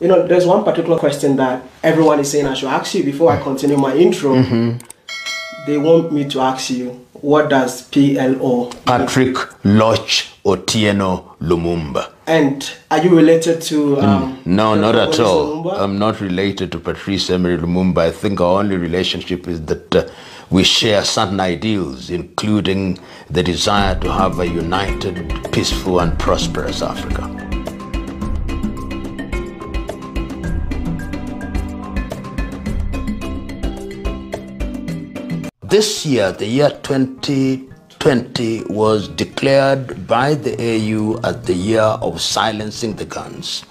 You know, there's one particular question that everyone is saying I should ask you before I continue my intro. Mm-hmm. They want me to ask you, what does PLO? Patrick Loch Otieno Lumumba. And are you related to. Um, No, not at all. Lumumba? I'm not related to Patrice Emery Lumumba. I think our only relationship is that uh, we share certain ideals, including the desire to have a united, peaceful, and prosperous Africa. This year, the year 2020, was declared by the AU as the year of silencing the guns.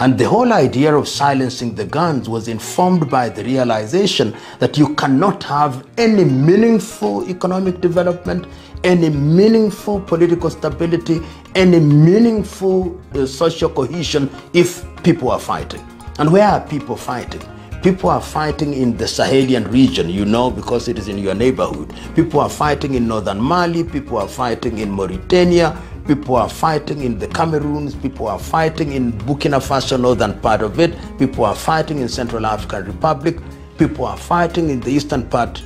And the whole idea of silencing the guns was informed by the realization that you cannot have any meaningful economic development, any meaningful political stability, any meaningful uh, social cohesion if people are fighting. And where are people fighting? People are fighting in the Sahelian region, you know, because it is in your neighborhood. People are fighting in northern Mali, people are fighting in Mauritania, people are fighting in the Cameroons, people are fighting in Burkina Faso, northern part of it, people are fighting in Central African Republic, people are fighting in the eastern part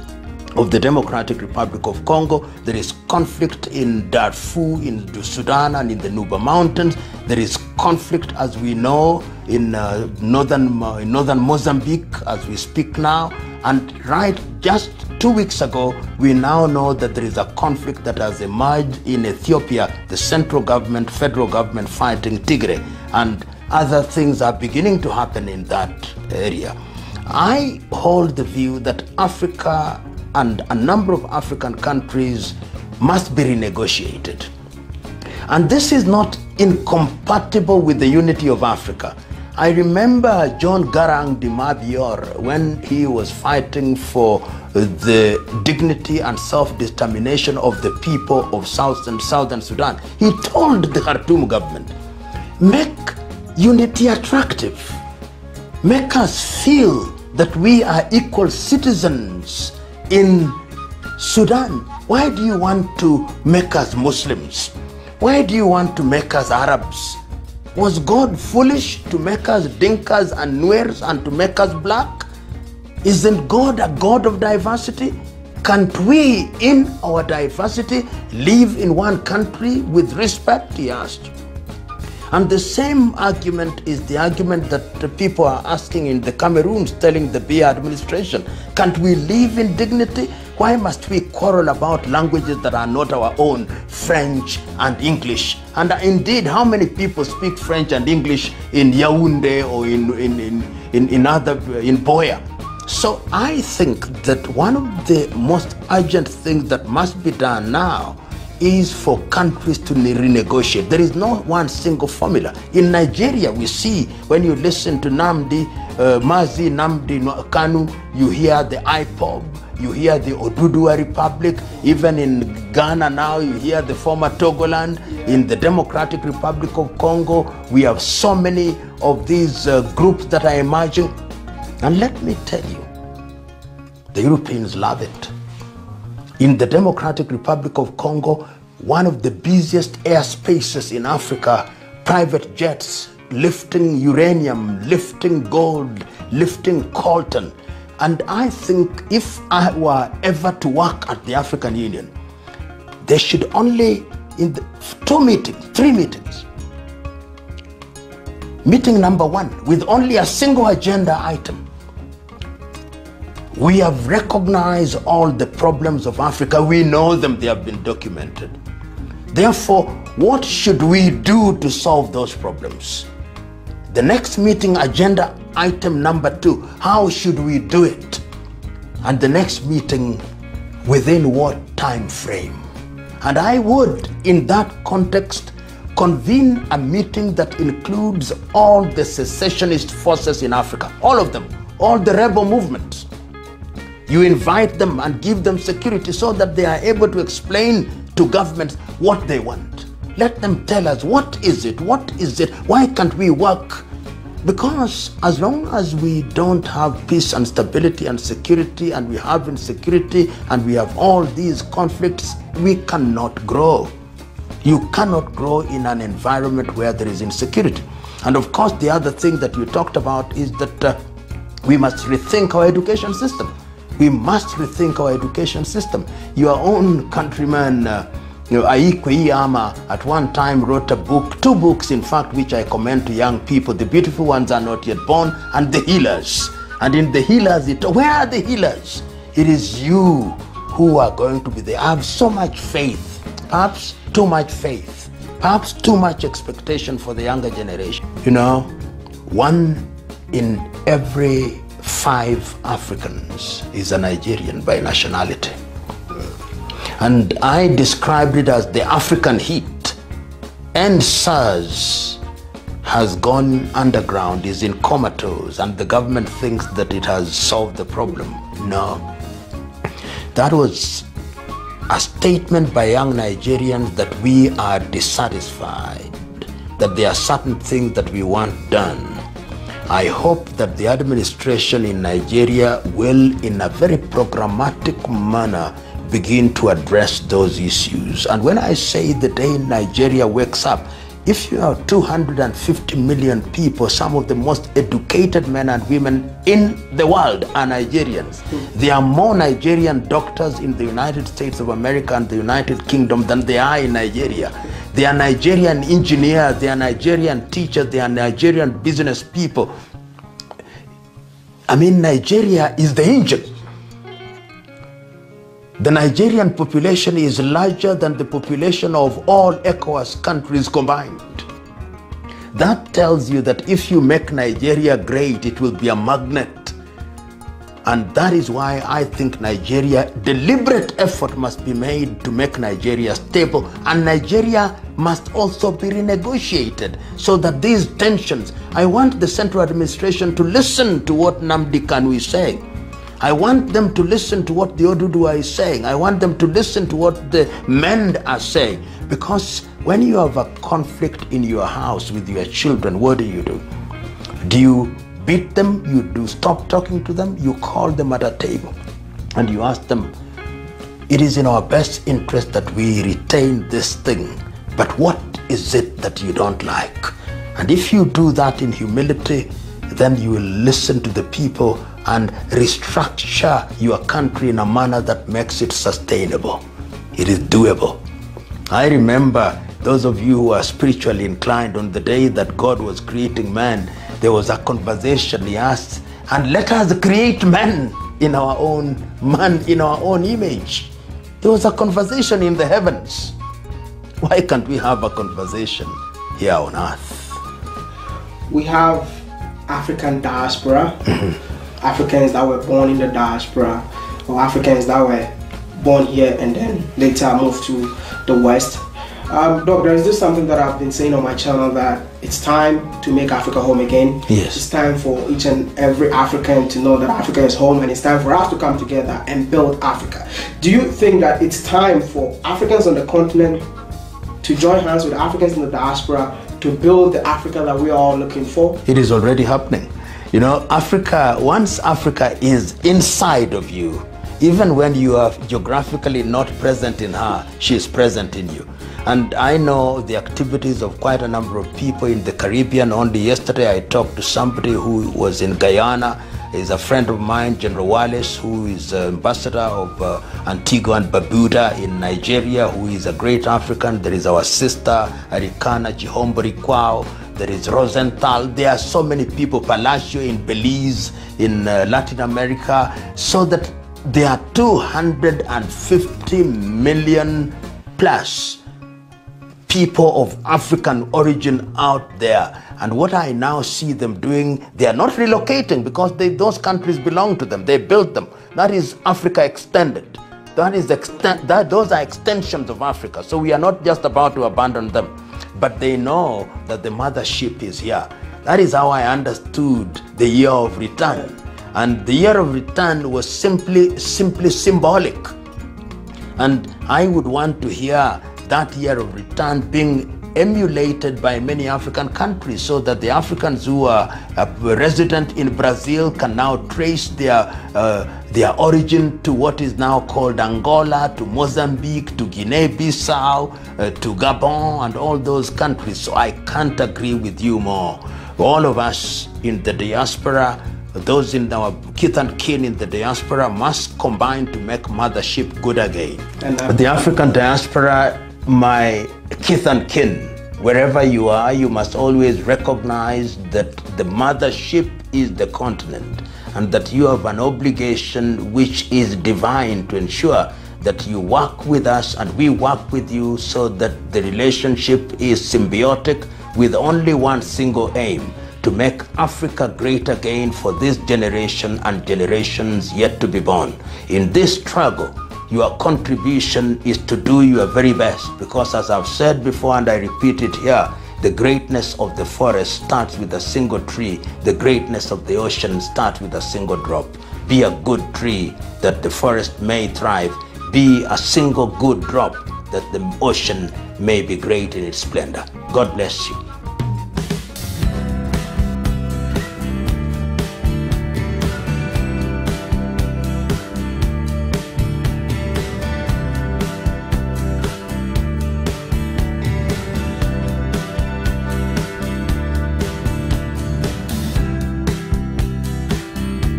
of the Democratic Republic of Congo. There is conflict in Darfur, in Sudan, and in the Nuba Mountains. There is conflict, as we know, in uh, northern Mo- in northern Mozambique as we speak now. And right just two weeks ago, we now know that there is a conflict that has emerged in Ethiopia. The central government, federal government, fighting Tigray, and other things are beginning to happen in that area. I hold the view that Africa and a number of African countries must be renegotiated. And this is not incompatible with the unity of Africa. I remember John Garang de Mabior when he was fighting for the dignity and self-determination of the people of South and Southern Sudan. He told the Khartoum government, make unity attractive. Make us feel that we are equal citizens in Sudan. Why do you want to make us Muslims? Why do you want to make us Arabs? Was God foolish to make us Dinkas and Nuers and to make us black? Isn't God a God of diversity? Can't we, in our diversity, live in one country with respect? He asked. And the same argument is the argument that the people are asking in the Cameroons, telling the Biya administration, can't we live in dignity? Why must we quarrel about languages that are not our own, French and English? And uh, indeed, how many people speak French and English in Yaoundé or in, in, in, in, in other, uh, in Buea? So I think that one of the most urgent things that must be done now is for countries to renegotiate. There is no one single formula. In Nigeria, we see when you listen to Nnamdi, uh, Mazi Nnamdi Kanu, you hear the IPOB, you hear the Oduduwa Republic. Even in Ghana now, you hear the former Togoland. In the Democratic Republic of Congo, we have so many of these uh, groups that are emerging. And let me tell you, the Europeans love it. In the Democratic Republic of Congo, one of the busiest airspaces in Africa, private jets lifting uranium, lifting gold, lifting coltan. And I think if I were ever to work at the African Union, they should only, in the two meetings, three meetings, meeting number one, with only a single agenda item, we have recognized all the problems of Africa. We know them, they have been documented. Therefore, what should we do to solve those problems? The next meeting, agenda item number two how should we do it? And the next meeting, within what time frame? And I would, in that context, convene a meeting that includes all the secessionist forces in Africa, all of them, all the rebel movements. You invite them and give them security so that they are able to explain to governments what they want. Let them tell us what is it? What is it? Why can't we work? Because as long as we don't have peace and stability and security, and we have insecurity, and we have all these conflicts, we cannot grow. You cannot grow in an environment where there is insecurity. And of course, the other thing that you talked about is that uh, we must rethink our education system. We must rethink our education system. Your own countryman, uh, you know, Ayi Kwei Armah, at one time wrote a book, two books, in fact, which I commend to young people. The beautiful ones are not yet born, and the healers. And in the healers, it, where are the healers? It is you who are going to be there. I have so much faith, perhaps too much faith, perhaps too much expectation for the younger generation. You know, one in every five Africans is a Nigerian by nationality. And I described it as the African heat. And SARS has gone underground, is in comatose, and the government thinks that it has solved the problem. No. That was a statement by young Nigerians that we are dissatisfied, that there are certain things that we want done. I hope that the administration in Nigeria will, in a very programmatic manner, begin to address those issues. And when I say the day Nigeria wakes up, if you have 250 million people, some of the most educated men and women in the world are Nigerians. There are more Nigerian doctors in the United States of America and the United Kingdom than there are in Nigeria. They are Nigerian engineers, they are Nigerian teachers, they are Nigerian business people. I mean, Nigeria is the engine. The Nigerian population is larger than the population of all ECOWAS countries combined. That tells you that if you make Nigeria great, it will be a magnet. And that is why I think Nigeria, deliberate effort must be made to make Nigeria stable. And Nigeria must also be renegotiated so that these tensions, I want the central administration to listen to what Nnamdi Kanu is saying. I want them to listen to what the Oduduwa is saying. I want them to listen to what the men are saying. Because when you have a conflict in your house with your children, what do you do? Do you beat them? You do stop talking to them? You call them at a table and you ask them, it is in our best interest that we retain this thing, but what is it that you don't like? And if you do that in humility, then you will listen to the people and restructure your country in a manner that makes it sustainable. It is doable. I remember those of you who are spiritually inclined on the day that God was creating man, there was a conversation he asked, and let us create man in our own man in our own image. There was a conversation in the heavens. Why can't we have a conversation here on earth? We have African diaspora, mm-hmm. Africans that were born in the diaspora, or Africans that were born here and then later moved to the West. Um, Doc, there is just something that I've been saying on my channel that it's time to make Africa home again. Yes. It's time for each and every African to know that Africa is home and it's time for us to come together and build Africa. Do you think that it's time for Africans on the continent to join hands with Africans in the diaspora to build the Africa that we are all looking for? It is already happening. You know, Africa, once Africa is inside of you, even when you are geographically not present in her, she is present in you. And I know the activities of quite a number of people in the Caribbean. Only yesterday I talked to somebody who was in Guyana. Is a friend of mine, General Wallace, who is ambassador of uh, Antigua and Barbuda in Nigeria, who is a great African. There is our sister, Arikana Chihombori Quao. There is Rosenthal. There are so many people, Palacio in Belize, in uh, Latin America, so that there are 250 million plus people of African origin out there. And what I now see them doing, they are not relocating because they, those countries belong to them. They built them. That is Africa extended. That is extent, that, those are extensions of Africa. So we are not just about to abandon them, but they know that the mothership is here. That is how I understood the year of return. And the year of return was simply, simply symbolic. And I would want to hear that year of return being emulated by many African countries so that the Africans who are uh, resident in Brazil can now trace their, uh, their origin to what is now called Angola, to Mozambique, to Guinea-Bissau, uh, to Gabon and all those countries. So I can't agree with you more. All of us in the diaspora those in our kith and kin in the diaspora must combine to make mothership good again. And, uh, the African diaspora, my kith and kin, wherever you are, you must always recognize that the mothership is the continent and that you have an obligation which is divine to ensure that you work with us and we work with you so that the relationship is symbiotic with only one single aim to make Africa great again for this generation and generations yet to be born. In this struggle, your contribution is to do your very best because, as I've said before and I repeat it here, the greatness of the forest starts with a single tree. The greatness of the ocean starts with a single drop. Be a good tree that the forest may thrive. Be a single good drop that the ocean may be great in its splendor. God bless you.